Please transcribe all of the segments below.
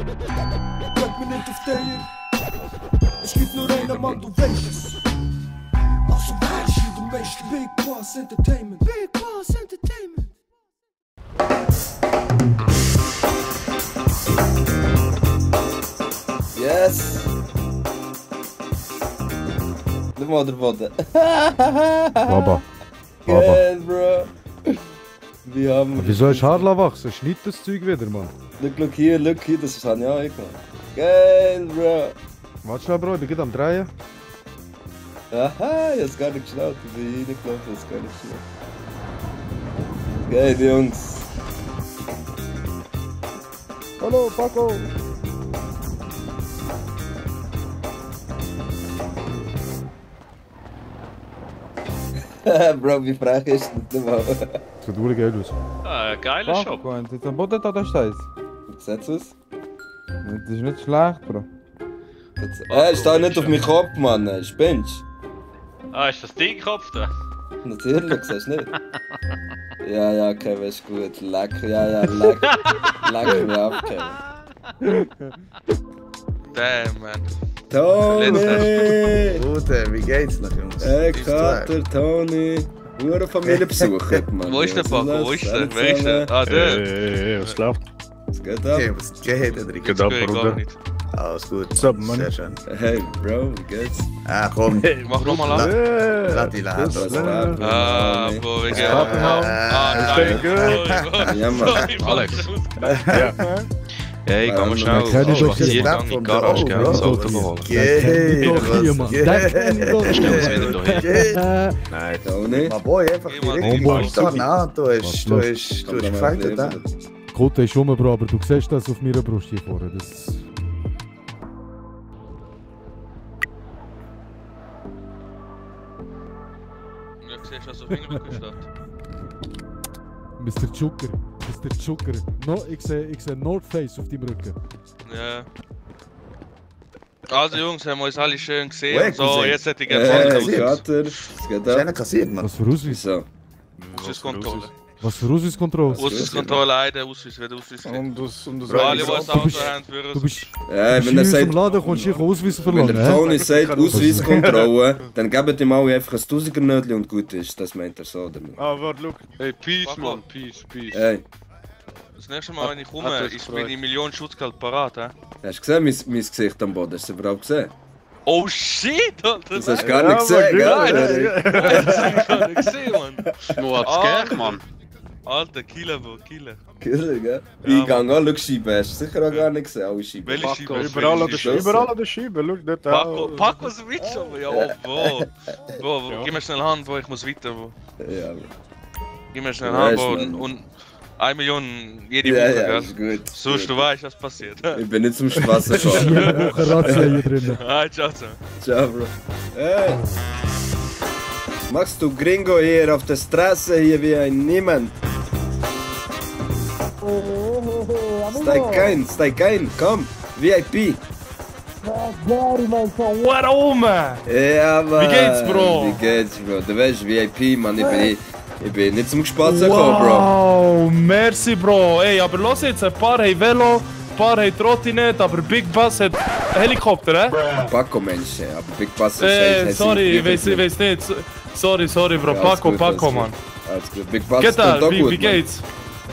Könnt mir nicht auf dir. Es gibt nur einen Mann, du weißt es. Also wer ist hier der Meister? Big Boss Entertainment. Big Boss Entertainment. Yes! De Modderbotten. Baba. Baba. Yes, bro. Wie haben wir Wieso hast du Haarla wachsen? Schneid das Zeug wieder, Mann. Look, look hier, look hier, das habe ich auch gemacht. Geil, bro. Warte schnell, Bro, ich bin gerade am Drehen. Aha, ich hab's gar nicht geschnallt. Ich bin reingelaufen, ich hab's gar nicht geschnallt. Geil, Jungs. Hallo, Paco. bro, wie frech ist das? Das sieht wirklich geil aus. Ah, geiler Shop. Freund, jetzt am Boden da, da steht Wie sieht's aus? Das ist nicht schlecht, Bro. Jetzt, äh, steh nicht auf meinen Kopf, Mann. Spinnst Ah, ist das dein Kopf da? Natürlich, siehst du nicht? Ja, ja, Kevin, ist gut. Leck, ja, ja, leck. leck mich ab, Kevin. Damn, man. Toni! Gute, wie geht's noch, Jungs? Hey, Bist du Kater, Toni. Hure Familienbesuch heute, Mann. Wo ist der Was Paco? das? Wo ist der? Alle Wer ist der? zusammen. Ah, der. Hey, was läuft? Was geht Okay, ab? was geht, Enrico? Geht ab, Das geht gar Bruder. nicht. Alles gut. What's up, Mann? Sehr schön. Hey, Bro, wie geht's? Ah, komm. Mach nochmal an. Hey, Lass die Laden. Was Ah, war, Bro? Ah, Toni? Bro, wie geht's? Papenhaus. Ah, Ah, nein. good. Ja, Mann. Sorry, Alex. Ja. Hey, geh mal schnell ich doch spazieren jetzt. gehen in die Garage, gell, das Auto holen. Geht, doch hier, Mann. doch. Geht. Nein. Toni? My boy, einfach Geh direkt die an. Du hast, Komm, mal da. Kote ist rum, Bro, aber du siehst das auf meiner Brust hier vorne. Das... Ja, siehst du, was auf Rücken steht? Mr. Zucker. Mr. Zucker. No, ich sehe ich seh North Face auf deinem Rücken. Ja. Also Jungs, haben wir uns alle schön gesehen. Weg, so, gesehen. jetzt hätte ich gerne Hey, Fotos Kater. Kater. Was geht ab? Schöner kassiert, Mann. Was für Ausweis? Wieso? Ausweiskontrolle. Was für Ausweiskontrolle? Ausweiskontrolle, eine Ausweis, wer Ausweis kriegt. Und das, und das alle, die Bro, ein du Auto bist- haben, für Du uns. bist, Ja, du wenn er sagt, Laden, kommst du sicher Ausweis wenn verlangen, der hä? Toni sagt Ausweiskontrolle, dann gebt ihm alle einfach ein Tausiger und gut ist. Das meint er so, oder nicht? Ah, warte, look. Hey, peace, Paco. man, peace, peace. Hey, Das nächste Mal, wenn ich komme, ist meine Million Schutzgeld parat, hä? hast du gesehen, mein, mein Gesicht am Boden? Hast du überhaupt gesehen? Oh shit, Alter! Das hast du gar nicht gesehen, Nein, gell? Das hab ich gar nicht gesehen, Mann. Nur hat's Ah. gern, man. Alter, Killer, Bro, Killer. Killer, gell? Ja, Eingang, oh, schau, Scheiben. Hast du sicher auch gar nicht gesehen, alle Scheiben. Welche Paco, Scheibe? Überall an der Welche Scheibe. Scheibe? Überall an der Scheibe. Schau dort Paco, auch. Paco, was willst du? Ja, oh, Bro. Bro, Bro, Ja. gib mir schnell Hand, Bro, ich muss weiter, Bro. Ja, Gib mir schnell Hand, Bro. Und, und 1 Million jede ja, Woche, ja, gell? ist gut. Sonst, du weißt, was passiert. Ich bin nicht zum Spaß gekommen. Jede Woche Razzia hier drinnen. Ah, ciao, ciao. Ciao, Bro. Hey! Machst du Gringo hier auf der Straße hier wie ein Niemand? Steig ein, steig ein, komm! VIP! Warum? Ja, Mann! Wie geht's, Bro? Wie geht's, Bro? Du weißt, VIP, Mann, ich bin, ich bin nicht zum Spaß gekommen, Bro. Wow, merci, Bro. Ey, aber los jetzt, ein paar haben Velo, ein paar haben Trottinette, aber Big Bass hat Helikopter, hä? Paco, Mensch, aber Big Bass ist hat sorry, ich weiß, ich weiß nicht. Sorry, sorry, Bro. Ja, Paco, gut, Paco, Mann. Alles gut. Big Bass auch wie, gut, wie geht's?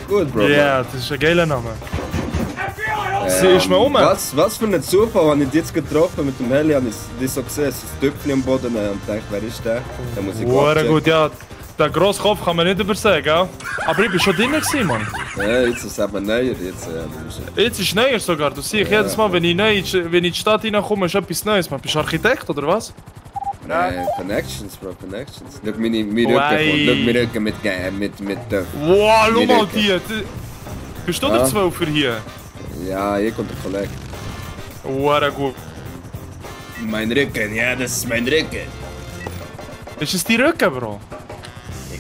Gut, Bro. Ja, das ist ein geiler Name. Mann. Sie ist mir um. Was, was für ein Zufall, habe ich dich jetzt getroffen mit dem Heli, habe ich dich so gesehen, ein Tüpfchen am Boden äh, und dachte, wer ist der? Dann muss ich abchecken. gut, ja. Den grossen Kopf kann man nicht übersehen, gell? Aber ich bin schon drin, gewesen, Mann. Ja, jetzt ist es eben näher, jetzt, ja, bist Jetzt ist es neuer sogar. Du siehst, jedes Mal, wenn ich, neu, wenn ich in die Stadt reinkomme, ist etwas Neues. Man, bist du Architekt oder was? Äh, Connections, Bro, Connections. Schau, meine, meine Wei. Rücken, schau, meine Rücken mit, äh, mit, mit, äh, Wow, schau Die mal Rücken. die. die- Bist du Ja. der Zwölfer hier? ja, ich und der Kollege. Hure gut. Mein Rücken, ja, das ist mein Rücken. Ist es die Rücken, Bro?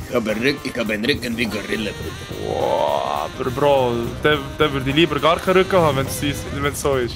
Ich habe einen Rücken, ich habe einen Rücken wie Gorilla, Bruder. Wow, aber Bro, der, der würde lieber gar keinen Rücken haben, wenn es so ist.